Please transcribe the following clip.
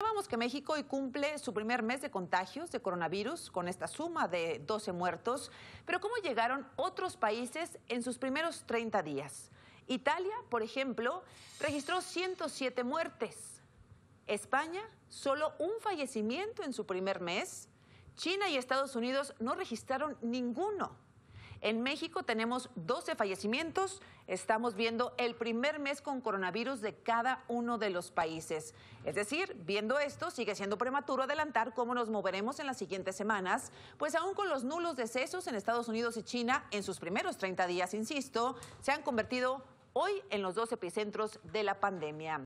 Vamos que México hoy cumple su primer mes de contagios de coronavirus con esta suma de 12 muertos, pero ¿cómo llegaron otros países en sus primeros 30 días? Italia, por ejemplo, registró 107 muertes. España, solo un fallecimiento en su primer mes. China y Estados Unidos no registraron ninguno. En México tenemos 12 fallecimientos. Estamos viendo el primer mes con coronavirus de cada uno de los países. Es decir, viendo esto, sigue siendo prematuro adelantar cómo nos moveremos en las siguientes semanas, pues aún con los nulos decesos en Estados Unidos y China en sus primeros 30 días, insisto, se han convertido hoy en los dos epicentros de la pandemia.